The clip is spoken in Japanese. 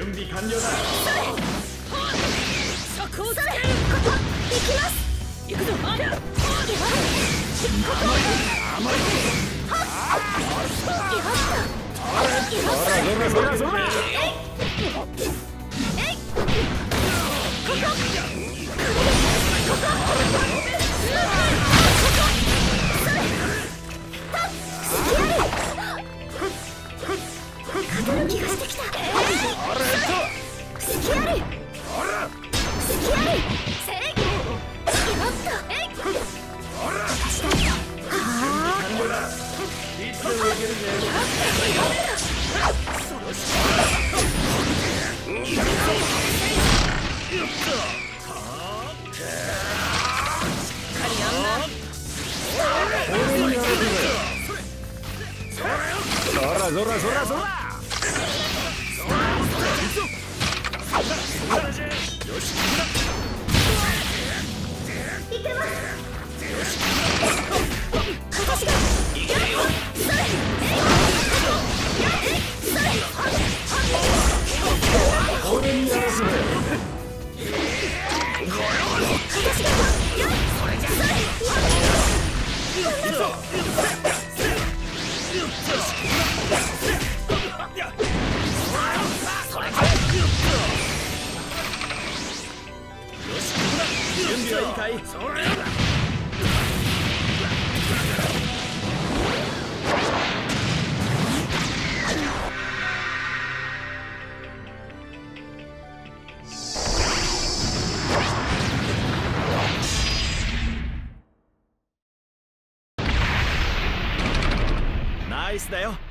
準備完了だそこをこ。きます行くぞあいはっっっっっっっ Zorra, zorra, zorra! はいいかい？それナイスだよ。